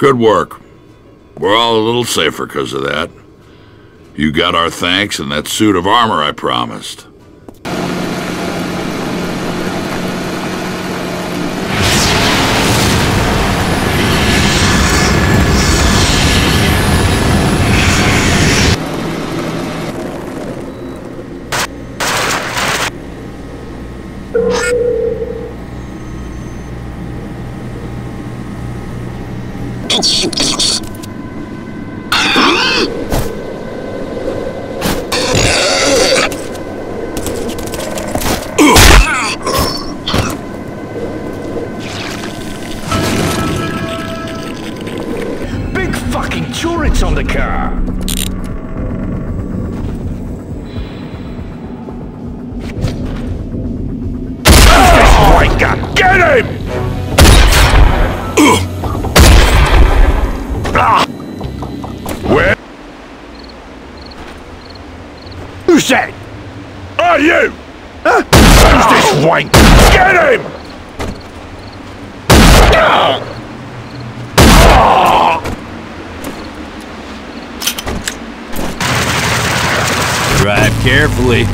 Good work. We're all a little safer because of that. You got our thanks and that suit of armor I promised. Turrets on the car! Wanker! Get him! Who's that? Are you? Huh? Who's this wank? Get him! Drive carefully.